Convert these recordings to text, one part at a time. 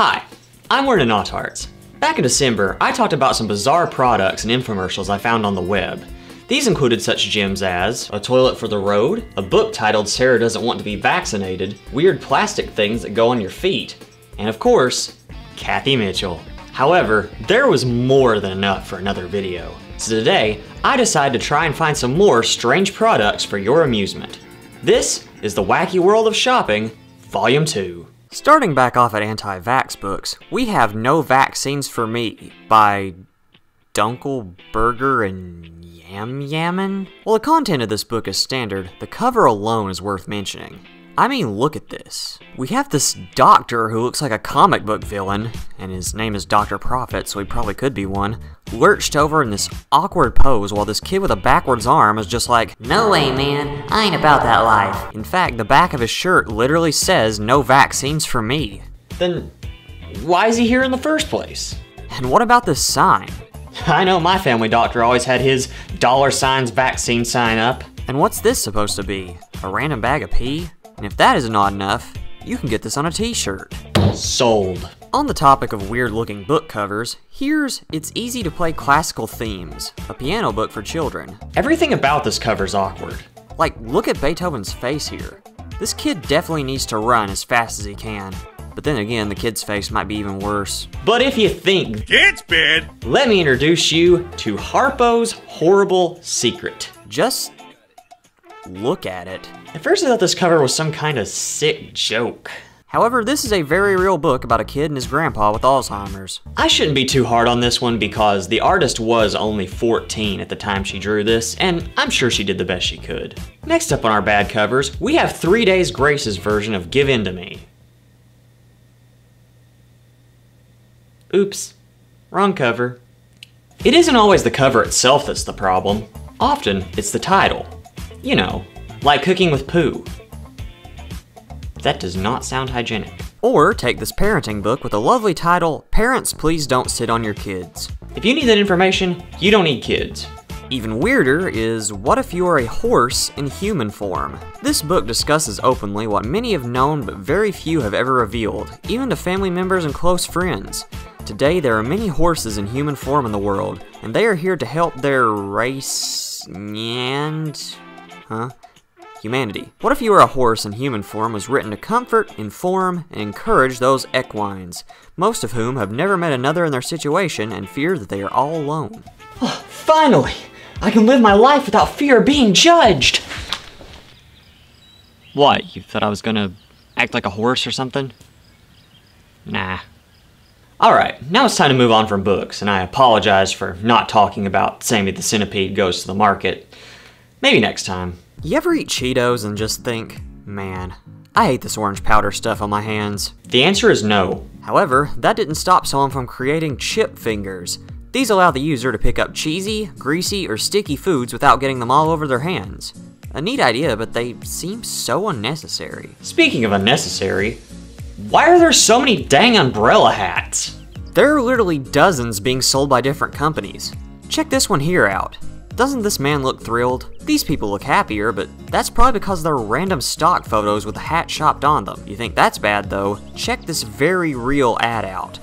Hi, I'm Werdna Nottarts. Back in December, I talked about some bizarre products and infomercials I found on the web. These included such gems as a toilet for the road, a book titled Sarah Doesn't Want to Be Vaccinated, weird plastic things that go on your feet, and of course, Cathy Mitchell. However, there was more than enough for another video. So today, I decided to try and find some more strange products for your amusement. This is the Wacky World of Shopping, Volume 2. Starting back off at anti-vax books, we have No Vaccines for Me by Dunkel Burger and Yam Yamin? Well, the content of this book is standard, the cover alone is worth mentioning. I mean, look at this. We have this doctor who looks like a comic book villain, and his name is Dr. Prophet, so he probably could be one, lurched over in this awkward pose while this kid with a backwards arm is just like, No way, man. I ain't about that life. In fact, the back of his shirt literally says, no vaccines for me. Then, why is he here in the first place? And what about this sign? I know my family doctor always had his dollar signs vaccine sign up. And what's this supposed to be? A random bag of pee? And if that isn't odd enough, you can get this on a t-shirt. Sold. On the topic of weird looking book covers, here's It's Easy to Play Classical Themes, a piano book for children. Everything about this cover's awkward. Like, look at Beethoven's face here. This kid definitely needs to run as fast as he can. But then again, the kid's face might be even worse. But if you think it's bad, let me introduce you to Harpo's Horrible Secret. Just look at it. At first I thought this cover was some kind of sick joke. However, this is a very real book about a kid and his grandpa with Alzheimer's. I shouldn't be too hard on this one because the artist was only 14 at the time she drew this, and I'm sure she did the best she could. Next up on our bad covers, we have Three Days Grace's version of Give In To Me. Oops, wrong cover. It isn't always the cover itself that's the problem. Often, it's the title. You know, like cooking with poo. That does not sound hygienic. Or take this parenting book with a lovely title, Parents Please Don't Sit on Your Kids. If you need that information, you don't need kids. Even weirder is what if you are a horse in human form? This book discusses openly what many have known but very few have ever revealed, even to family members and close friends. Today there are many horses in human form in the world, and they are here to help their race and... huh? Humanity. What if you were a horse in human form was written to comfort, inform, and encourage those equines, most of whom have never met another in their situation and fear that they are all alone? Oh, finally! I can live my life without fear of being judged! What, you thought I was gonna act like a horse or something? Nah. Alright, now it's time to move on from books, and I apologize for not talking about Sammy the Centipede Goes to the Market. Maybe next time. You ever eat Cheetos and just think, man, I hate this orange powder stuff on my hands? The answer is no. However, that didn't stop someone from creating chip fingers. These allow the user to pick up cheesy, greasy, or sticky foods without getting them all over their hands. A neat idea, but they seem so unnecessary. Speaking of unnecessary, why are there so many dang umbrella hats? There are literally dozens being sold by different companies. Check this one here out. Doesn't this man look thrilled? These people look happier, but that's probably because they're random stock photos with a hat shopped on them. You think that's bad though? Check this very real ad out.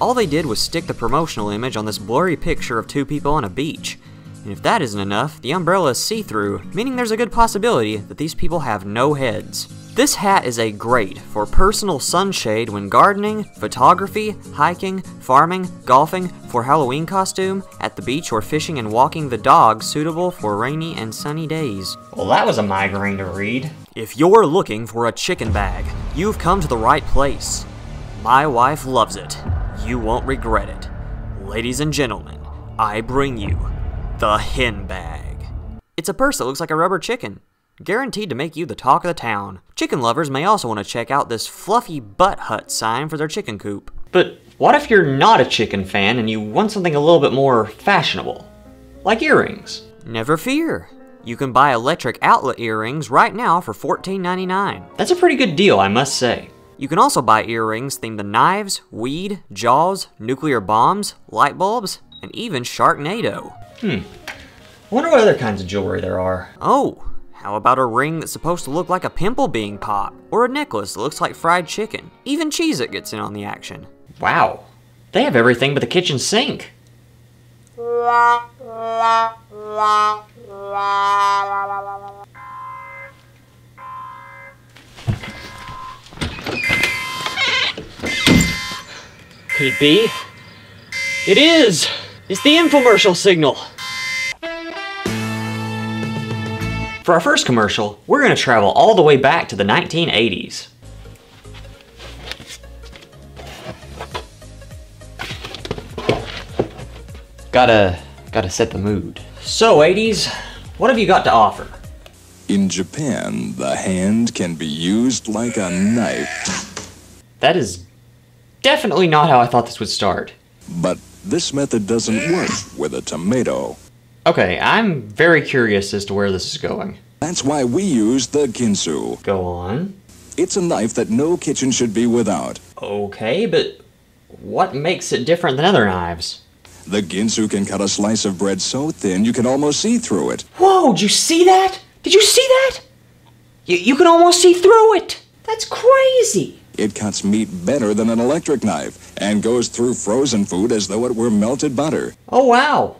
All they did was stick the promotional image on this blurry picture of two people on a beach. And if that isn't enough, the umbrella is see-through, meaning there's a good possibility that these people have no heads. This hat is a great for personal sunshade when gardening, photography, hiking, farming, golfing, for Halloween costume, at the beach or fishing and walking the dog suitable for rainy and sunny days. Well that was a migraine to read. If you're looking for a chicken bag, you've come to the right place. My wife loves it. You won't regret it. Ladies and gentlemen, I bring you the hen bag. It's a purse that looks like a rubber chicken. Guaranteed to make you the talk of the town. Chicken lovers may also want to check out this fluffy butt hut sign for their chicken coop. But what if you're not a chicken fan and you want something a little bit more fashionable? Like earrings? Never fear. You can buy electric outlet earrings right now for $14.99. That's a pretty good deal, I must say. You can also buy earrings themed to knives, weed, jaws, nuclear bombs, light bulbs, and even Sharknado. Hmm. I wonder what other kinds of jewelry there are. Oh, how about a ring that's supposed to look like a pimple being popped? Or a necklace that looks like fried chicken? Even Cheez-It gets in on the action. Wow. They have everything but the kitchen sink. Could it be? It is! It's the infomercial signal! For our first commercial, we're gonna travel all the way back to the 1980s. Gotta, gotta set the mood. So, 80s, what have you got to offer? In Japan, the hand can be used like a knife. That is definitely not how I thought this would start. But this method doesn't work with a tomato. Okay, I'm very curious as to where this is going. That's why we use the ginsu. Go on. It's a knife that no kitchen should be without. Okay, but what makes it different than other knives? The ginsu can cut a slice of bread so thin you can almost see through it. Whoa, did you see that? Did you see that? You, you can almost see through it. That's crazy. It cuts meat better than an electric knife and goes through frozen food as though it were melted butter. Oh wow.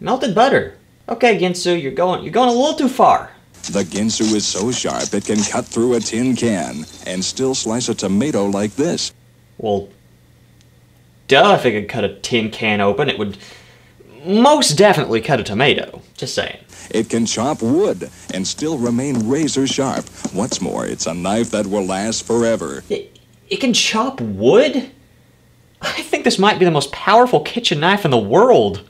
Melted butter. Okay, Ginsu, you're going you're going a little too far. The ginsu is so sharp it can cut through a tin can and still slice a tomato like this. Well, duh, if it could cut a tin can open, it would most definitely cut a tomato. Just saying. It can chop wood and still remain razor sharp. What's more, it's a knife that will last forever. It, it can chop wood? I think this might be the most powerful kitchen knife in the world.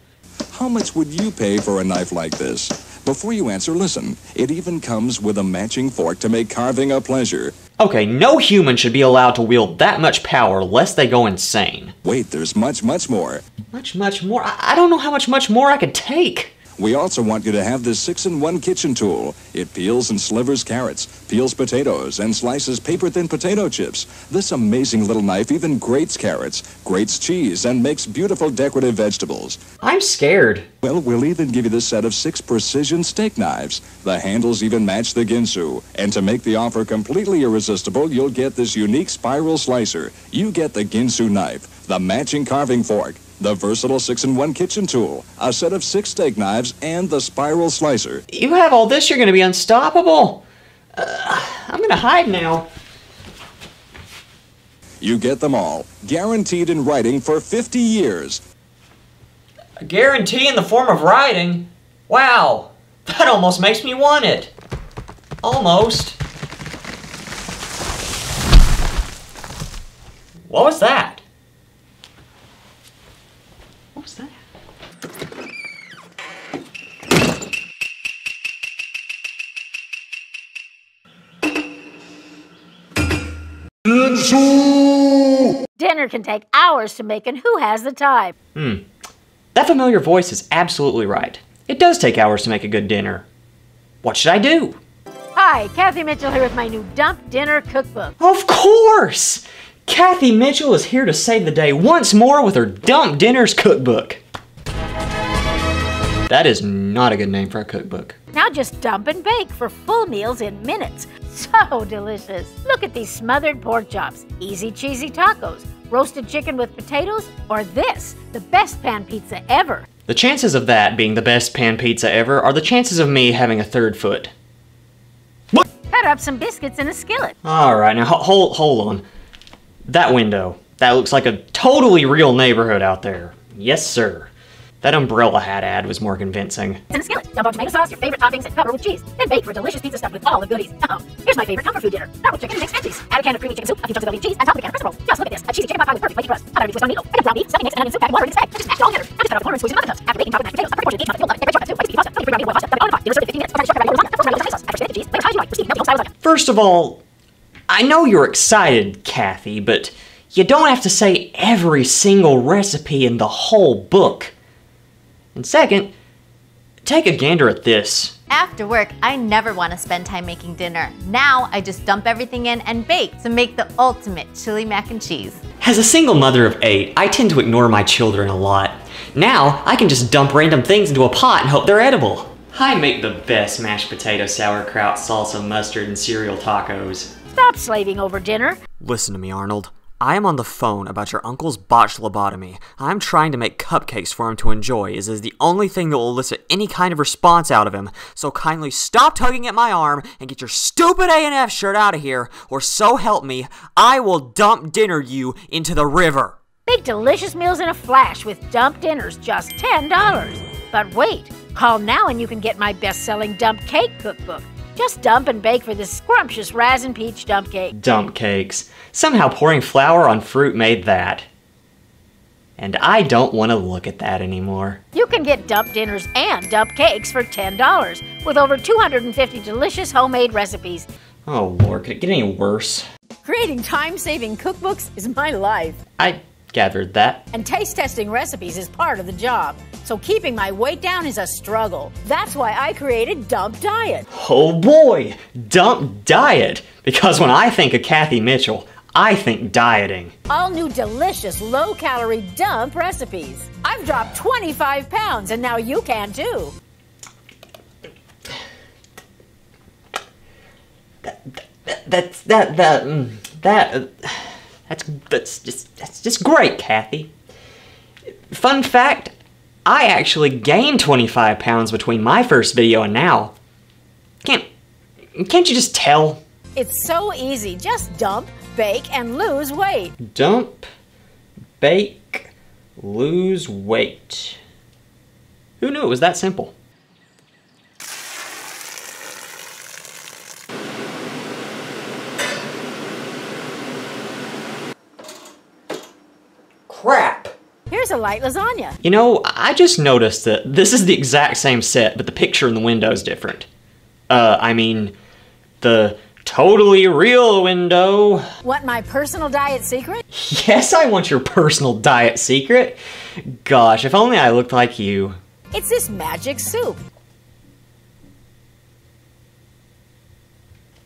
How much would you pay for a knife like this? Before you answer, listen. It even comes with a matching fork to make carving a pleasure. Okay, no human should be allowed to wield that much power lest they go insane. Wait, there's much, much more. Much, much more? I, I don't know how much, much more I could take. We also want you to have this 6-in-1 kitchen tool. It peels and slivers carrots, peels potatoes, and slices paper-thin potato chips. This amazing little knife even grates carrots, grates cheese, and makes beautiful decorative vegetables. I'm scared. Well, we'll even give you this set of six precision steak knives. The handles even match the Ginsu. And to make the offer completely irresistible, you'll get this unique spiral slicer. You get the Ginsu knife, the matching carving fork, the versatile 6-in-1 kitchen tool, a set of six steak knives, and the spiral slicer. You have all this, you're gonna be unstoppable. Uh, I'm gonna hide now. You get them all, guaranteed in writing for 50 years. A guarantee in the form of writing? Wow, that almost makes me want it. Almost. What was that? Dinner can take hours to make, and who has the time? Hmm. That familiar voice is absolutely right. It does take hours to make a good dinner. What should I do? Hi, Cathy Mitchell here with my new Dump Dinner Cookbook. Of course! Cathy Mitchell is here to save the day once more with her Dump Dinners cookbook. That is not a good name for a cookbook. Now just dump and bake for full meals in minutes. So delicious. Look at these smothered pork chops, easy cheesy tacos, roasted chicken with potatoes, or this, the best pan pizza ever. The chances of that being the best pan pizza ever are the chances of me having a third foot. What? Cut up some biscuits in a skillet. Alright, now hold, hold on. That window. That looks like a totally real neighborhood out there. Yes, sir. That umbrella hat ad was more convincing. in a skillet. Dump out tomato sauce, your favorite toppings, and cover with cheese. Then bake for delicious pizza stuffed with all the goodies. Oh, here's my favorite comfort food dinner. Start with chicken and mixed veggies. Add a can of creamy chicken soup, a few chunks of Velveeta cheese, and top with a can of crisco roll. Just look at this. A cheesy chicken pot pie with perfect flaky crust. A buttery twist on a meatloaf. And a beef, stuffing mix, and onion soup, add water in its bag. Just smash it all together. Now just cut out a corner and squeeze in muffin cups. After baking, top with mashed potatoes, a pretty portion of each muffin, filled up, and chocolate soup, spicy pasta, honey free beef, boiled pasta, dump it in a pot. Dinner served in 15 minutes. Or short lasagna, first tomato sauce, after spinach cheese, make it as you like. Receive milk, style lasagna. First of all, I know you're excited, Cathy, but you don't have to say every single recipe in the whole book. And second, take a gander at this. After work, I never want to spend time making dinner. Now I just dump everything in and bake to make the ultimate chili mac and cheese. As a single mother of eight, I tend to ignore my children a lot. Now, I can just dump random things into a pot and hope they're edible. I make the best mashed potato, sauerkraut, salsa, mustard, and cereal tacos. Stop slaving over dinner. Listen to me, Arnold. I am on the phone about your uncle's botched lobotomy. I'm trying to make cupcakes for him to enjoy, as is the only thing that will elicit any kind of response out of him. So kindly stop tugging at my arm and get your stupid A&F shirt out of here, or so help me, I will dump dinner you into the river. Make delicious meals in a flash with Dump Dinners, just $10. But wait, call now and you can get my best selling Dump Cake Cookbook. Just dump and bake for this scrumptious raisin Peach Dump Cake. Dump cakes. Somehow pouring flour on fruit made that. And I don't want to look at that anymore. You can get Dump Dinners and Dump Cakes for $10 with over 250 delicious homemade recipes. Oh lord, could it get any worse? Creating time saving cookbooks is my life. I gathered that. And taste testing recipes is part of the job. So keeping my weight down is a struggle. That's why I created Dump Diet. Oh boy, dump diet. Because when I think of Cathy Mitchell, I think dieting. All new delicious low calorie dump recipes. I've dropped 25 pounds and now you can too. That's that that mm, that uh, that's that's just that's just great, Cathy. Fun fact, I actually gained 25 pounds between my first video and now. Can't can't you just tell? It's so easy. Just dump, bake, and lose weight. Dump, bake, lose weight. Who knew it was that simple? Crap! Here's a light lasagna. You know, I just noticed that this is the exact same set, but the picture in the window is different. Uh, I mean, the totally real window. Want my personal diet secret? Yes, I want your personal diet secret. Gosh, if only I looked like you. It's this magic soup.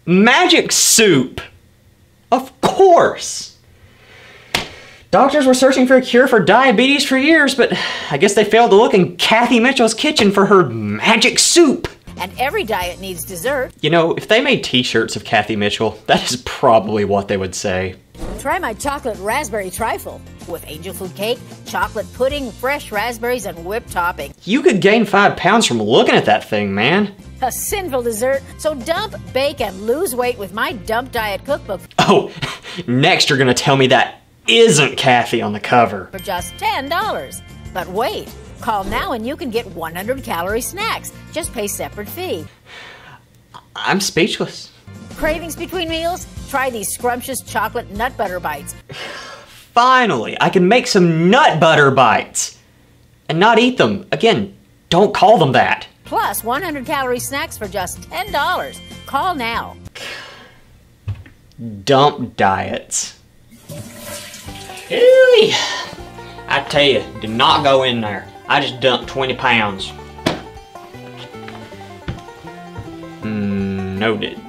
Magic soup! Of course! Doctors were searching for a cure for diabetes for years, but I guess they failed to look in Cathy Mitchell's kitchen for her magic soup. And every diet needs dessert. You know, if they made t-shirts of Cathy Mitchell, that is probably what they would say. Try my chocolate raspberry trifle with angel food cake, chocolate pudding, fresh raspberries, and whipped topping. You could gain five pounds from looking at that thing, man. A sinful dessert, so dump, bake, and lose weight with my Dump Diet Cookbook Oh, next you're gonna tell me that isn't Cathy on the cover. for just $10. But wait, call now and you can get 100 calorie snacks. Just pay separate fee. I'm speechless. Cravings between meals? Try these scrumptious chocolate nut butter bites. Finally, I can make some nut butter bites and not eat them. Again, don't call them that. Plus 100 calorie snacks for just $10. Call now. Dump diets. Eey. I tell you, do not go in there. I just dumped 20 pounds. Mm, noted.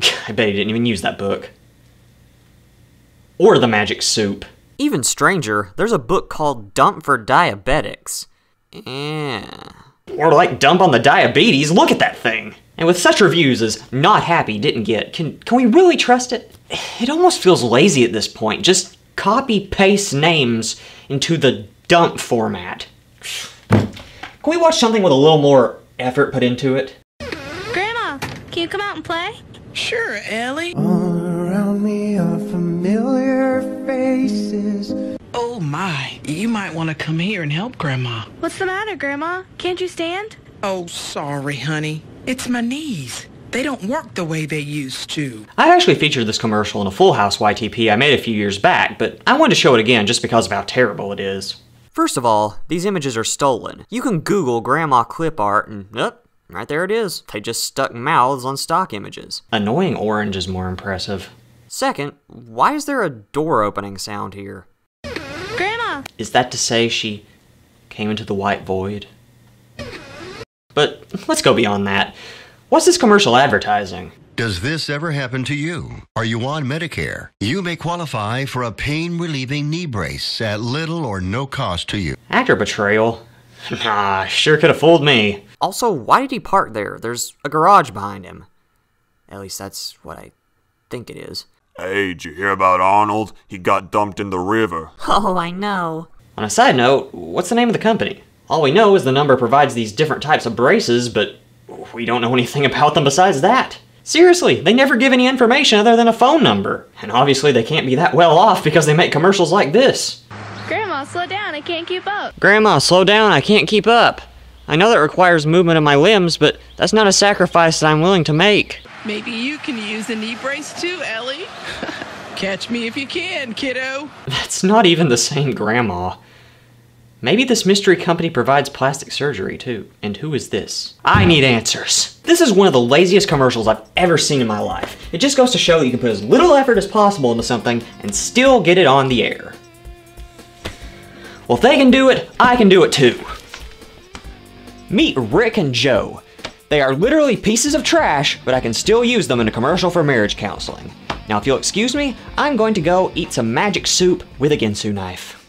I bet he didn't even use that book. Or the magic soup. Even stranger, there's a book called Dump for Diabetics. Yeah. Or like Dump on the Diabetes, look at that thing! And with such reviews as Not Happy didn't get, can, can we really trust it? It almost feels lazy at this point. Just copy paste names into the dump format. Can we watch something with a little more effort put into it? Grandma, can you come out and play? Sure, Ellie. All around me are familiar faces. Oh my, you might want to come here and help Grandma. What's the matter, Grandma? Can't you stand? Oh, sorry, honey. It's my knees. They don't work the way they used to. I've actually featured this commercial in a Full House YTP I made a few years back, but I wanted to show it again just because of how terrible it is. First of all, these images are stolen. You can Google grandma clip art and, yep, right there it is. They just stuck mouths on stock images. Annoying orange is more impressive. Second, why is there a door opening sound here? Grandma! Is that to say she came into the white void? But let's go beyond that. What's this commercial advertising? Does this ever happen to you? Are you on Medicare? You may qualify for a pain relieving knee brace at little or no cost to you. Actor betrayal? Nah, sure could have fooled me. Also, why did he park there? There's a garage behind him. At least that's what I think it is. Hey, did you hear about Arnold? He got dumped in the river. Oh, I know. On a side note, what's the name of the company? All we know is the number provides these different types of braces, but we don't know anything about them besides that. Seriously, they never give any information other than a phone number. And obviously they can't be that well off because they make commercials like this. Grandma, slow down. I can't keep up. Grandma, slow down, I can't keep up. I know that requires movement of my limbs, but that's not a sacrifice that I'm willing to make. Maybe you can use a knee brace too, Ellie. Catch me if you can, kiddo. That's not even the same grandma. Maybe this mystery company provides plastic surgery too. And who is this? I need answers. This is one of the laziest commercials I've ever seen in my life. It just goes to show that you can put as little effort as possible into something and still get it on the air. Well, if they can do it, I can do it too. Meet Rick and Joe. They are literally pieces of trash, but I can still use them in a commercial for marriage counseling. Now, if you'll excuse me, I'm going to go eat some magic soup with a Ginsu knife.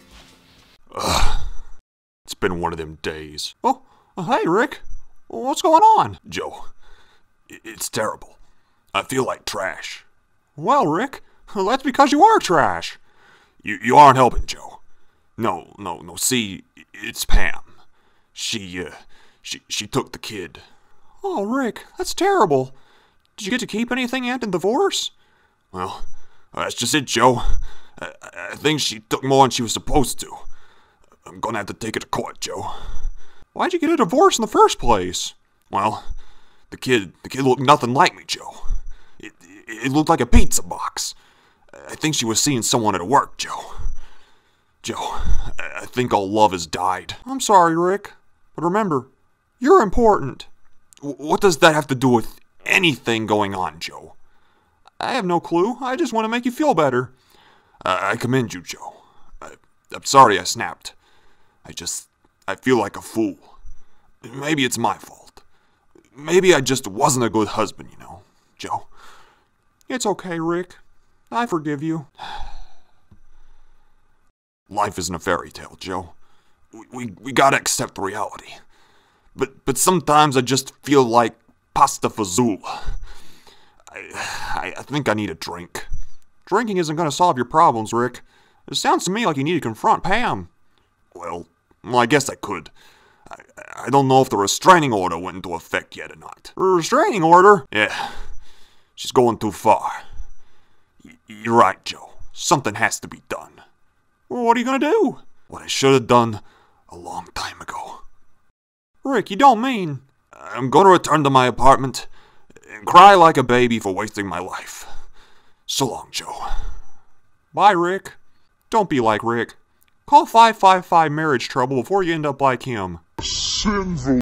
Been one of them days. Oh, hey, Rick. What's going on? Joe, it's terrible. I feel like trash. Well, Rick, that's because you are trash. You, you aren't helping, Joe. No, no, no. See, it's Pam. She, uh, she, she took the kid. Oh, Rick, that's terrible. Did you get to keep anything in the divorce? Well, that's just it, Joe. I, I think she took more than she was supposed to. I'm gonna have to take it to court, Joe. Why'd you get a divorce in the first place? Well, the kid, the kid looked nothing like me, Joe. It, it, looked like a pizza box. I think she was seeing someone at work, Joe. Joe, I, think all love has died. I'm sorry, Rick, but remember, you're important. W- what does that have to do with anything going on, Joe? I have no clue. I just want to make you feel better. I I commend you, Joe. I, I'm sorry I snapped. I just. I feel like a fool. Maybe it's my fault. Maybe I just wasn't a good husband, you know, Joe. It's okay, Rick. I forgive you. Life isn't a fairy tale, Joe. We, we, we gotta accept reality. But, but sometimes I just feel like pasta fazool. I, I, I think I need a drink. Drinking isn't gonna solve your problems, Rick. It sounds to me like you need to confront Pam. Well, well, I guess I could. I, I don't know if the restraining order went into effect yet or not. Restraining order? Yeah. She's going too far. Y- you're right, Joe. Something has to be done. Well, what are you gonna do? What I should have done a long time ago. Rick, you don't mean. I'm gonna return to my apartment and cry like a baby for wasting my life. So long, Joe. Bye, Rick. Don't be like Rick. Call 555 Marriage Trouble before you end up like him. Sinful